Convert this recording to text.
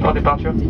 Cabine crew.